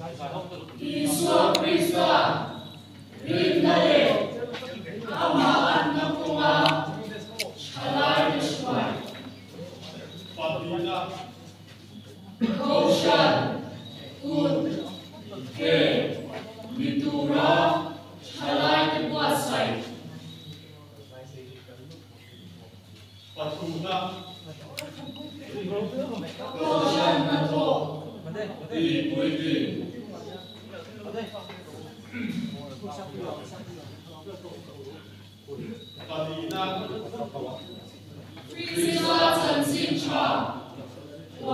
Isu Krista, Rinale, Amahan na kunga, Shalai Nishwai, Patina, Goshan, Ud, Ke, Mitura, Shalai Nibwasai, Patuna, Nato, 预备起！好，对。训练啦！披沙拣金穿，我。